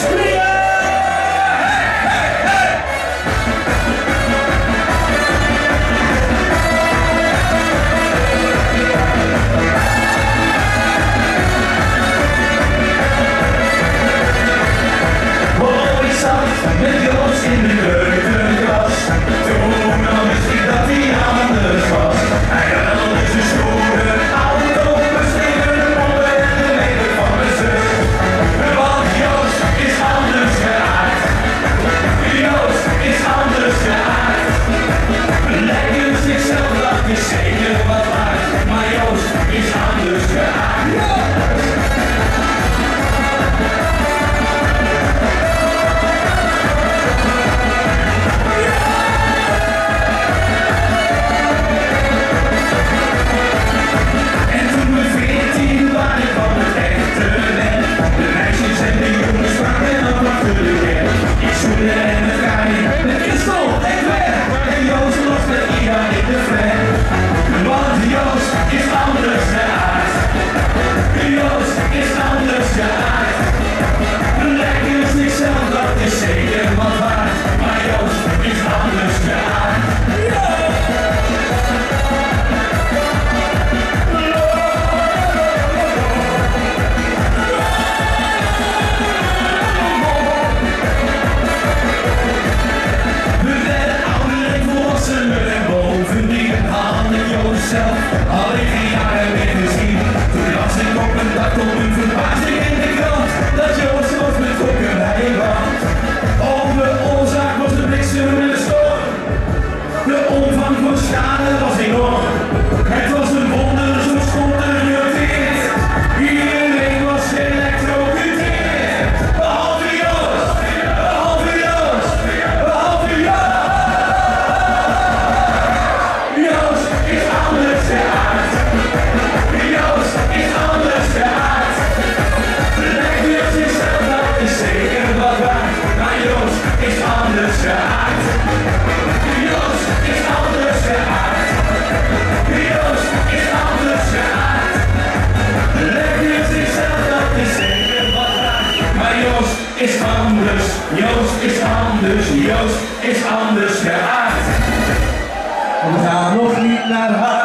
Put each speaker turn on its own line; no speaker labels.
scream. Alleen die jaren weer gezien, To jas in op en is anders, Joost is anders, Joost is anders geaard. We gaan nog niet naar.